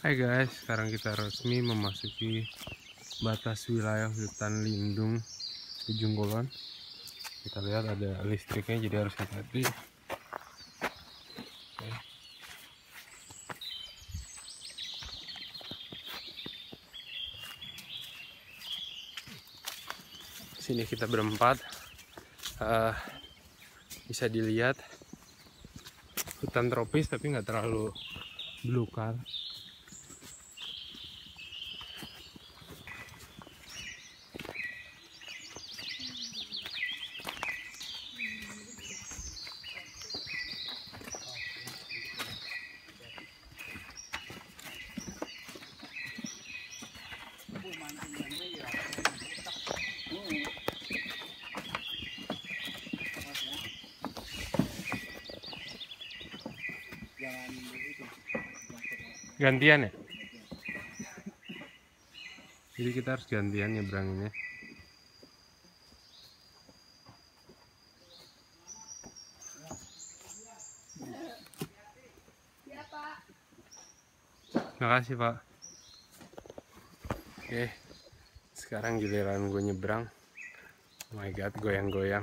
Hai guys, sekarang kita resmi memasuki batas wilayah hutan lindung Ujung Kulon. Kita lihat ada listriknya, jadi harus hati-hati. Sini kita berempat, Eh, bisa dilihat hutan tropis tapi nggak terlalu belukar. Gantian ya? Jadi kita harus gantian nyeberanginnya. Makasih pak. Oke sekarang giliran gue nyebrang. Oh my god goyang-goyang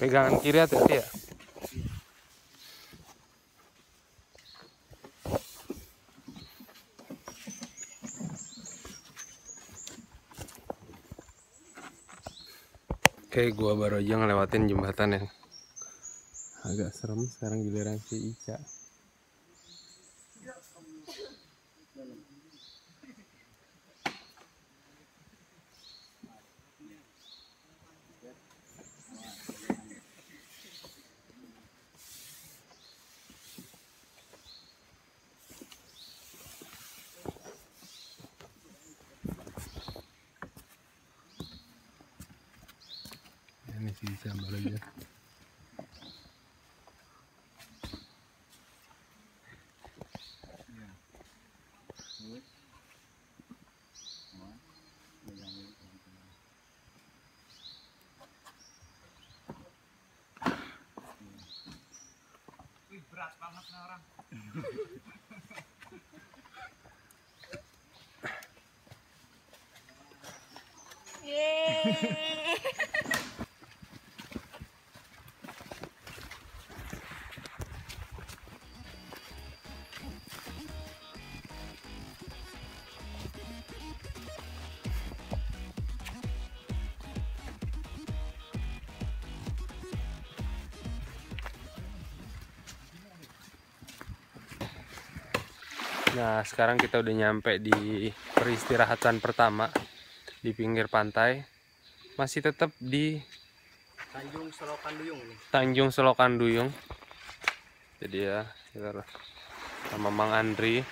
pegangan kiri hati-hati ya Oke, gua baru aja ngelewatin jembatan yang agak serem. Sekarang giliran si Ica. keras banget nih orang. Yeay. Nah, sekarang kita udah nyampe di peristirahatan pertama di pinggir pantai. Masih tetap di Tanjung Selokan Duyung. Tanjung Selokan Duyung. Jadi ya, kita sama Mang Andri,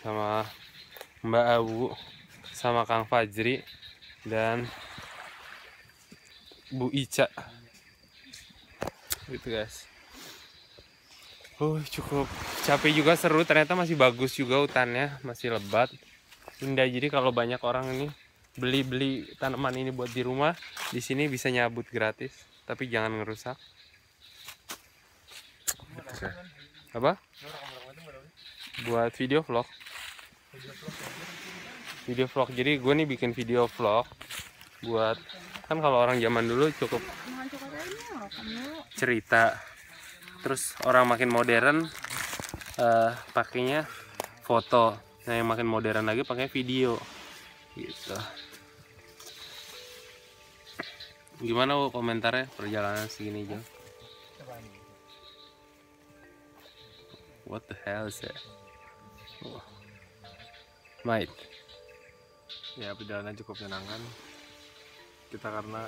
sama Mbak Awu, sama Kang Fajri, dan Bu Ica. Gitu guys. Uh, cukup capek juga seru. Ternyata masih bagus juga hutannya, masih lebat. Indah. Jadi kalau banyak orang ini beli-beli tanaman ini buat di rumah, di sini bisa nyabut gratis, tapi jangan ngerusak. Oke. Apa? Buat video vlog. Video vlog. Jadi gue nih bikin video vlog buat kan kalau orang zaman dulu cukup cerita terus orang makin modern eh, pakainya foto. Nah yang makin modern lagi pakai video. Gitu. Gimana Wo, komentarnya? Perjalanan segini jauh what the hell is that Wah. Mate ya perjalanan cukup menyenangkan kita karena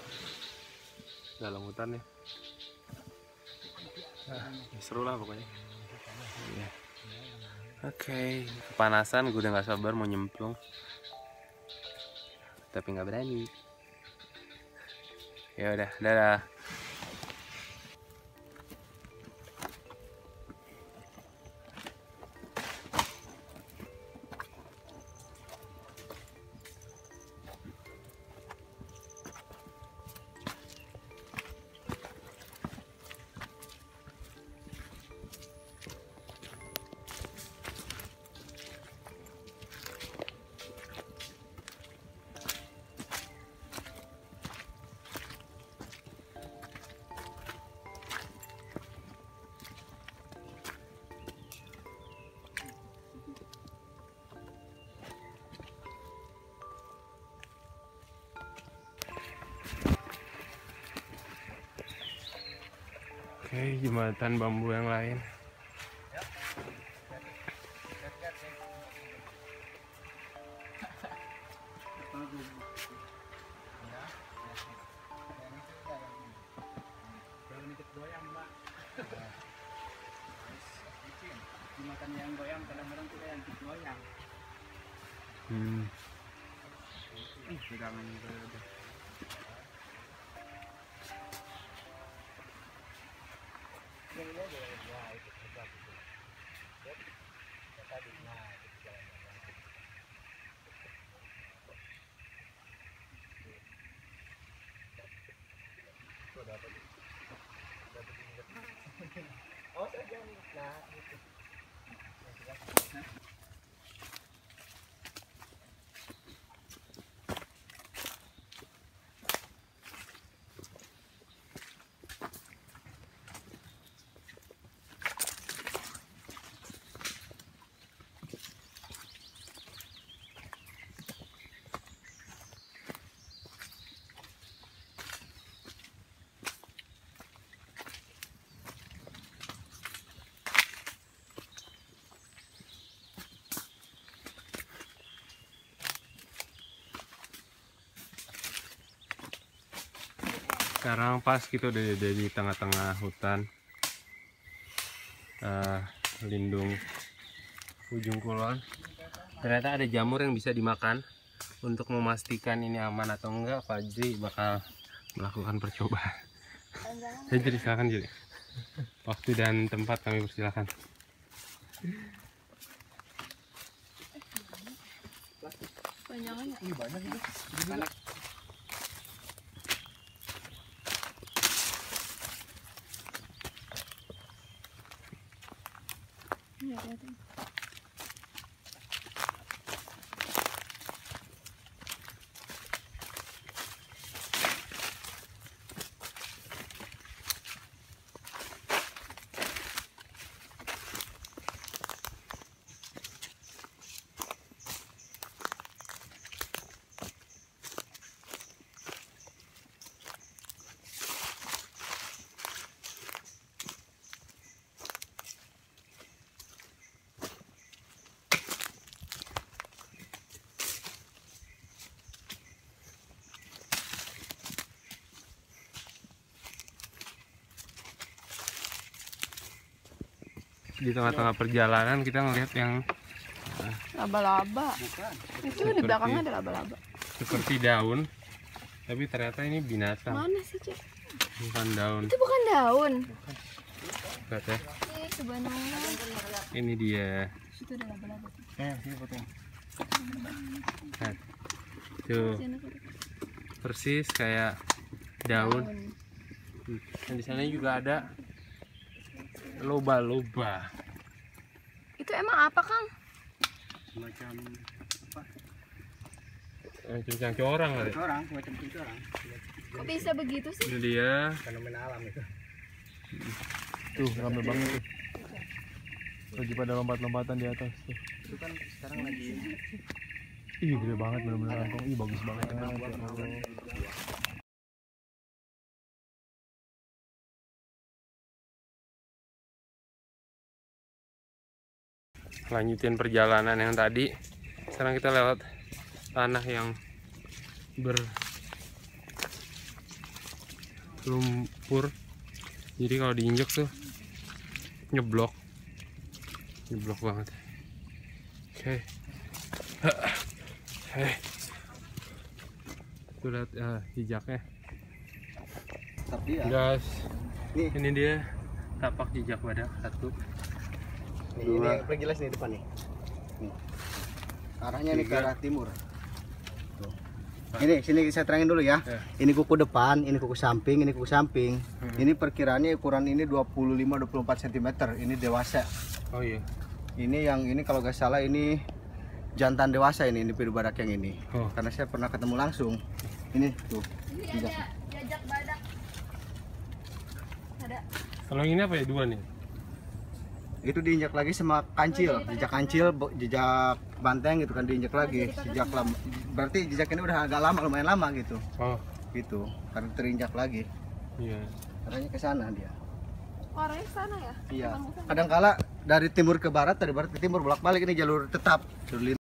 dalam hutan ya ya seru lah pokoknya Iya. Oke, kepanasan gue udah nggak sabar mau nyemplung. Tapi nggak berani. Ya udah, dadah. Jembatan bambu yang lain. Dimakan yang goyang, kadang-kadang kita yang goyang. Hmm. ih pegangan itu udah Sekarang pas kita udah ada di tengah-tengah hutan. Eh, lindung ujung kulon. Ternyata ada jamur yang bisa dimakan. Untuk memastikan ini aman atau enggak, Fajri bakal melakukan percobaan. Ya, jadi silakan jadi. Waktu dan tempat kami persilakan. Panjangannya. Ini banyak itu. Di tengah-tengah perjalanan kita ngelihat yang Laba-laba. Bukan. Itu di belakangnya ada laba-laba. seperti daun, tapi ternyata ini binatang, Mana sih, Cek? bukan daun. Itu bukan daun. Lihat ya, ini dia. Situ ada laba-laba. Eh. Lihat. Tuh, persis kayak daun. Dan di sana juga ada loba-loba. Itu emang apa, Kang? Semacam apa? Eh, Cincang corang kali. Corang, semacam corang. Kok bisa begitu sih? Ini dia. Fenomena alam itu. Tuh, rame banget tuh. Lagi pada lompat-lompatan di atas tuh. Itu kan sekarang lagi Ih gede banget bener-bener. Ih bagus banget. Ya, lanjutin perjalanan yang tadi. Sekarang kita lewat tanah yang ber lumpur. Jadi kalau diinjek tuh nyeblok. Nyeblok banget. Oke. Hei. Tuh lihat ya, jejaknya. Tapi ya. Guys Nih. ini dia tapak jejak badak satu nih, ini Dua. yang paling jelas nih depan nih. Nih. Arahnya nih ke arah timur. Tuh. Ini sini saya terangin dulu ya. Ya. Ini kuku depan, ini kuku samping, ini kuku samping. Hmm. Ini perkiraannya ukuran ini 25 24 cm. Ini dewasa. oh iya Ini yang ini kalau nggak salah ini jantan dewasa ini individu badak yang ini. Oh. Karena saya pernah ketemu langsung. Ini tuh. Ini ada jajak badak. Ada. kalau yang ini apa ya dua nih Itu diinjak lagi sama kancil, jejak kancil, jejak banteng gitu kan diinjak lagi. Sejak lama. Berarti jejak ini udah agak lama, lumayan lama gitu. oh Gitu. Karena terinjak lagi. iya Arahnya ke sana dia. Orangnya ke sana ya? Iya. Kadangkala dari timur ke barat, dari barat ke timur bolak-balik ini jalur tetap. Jalur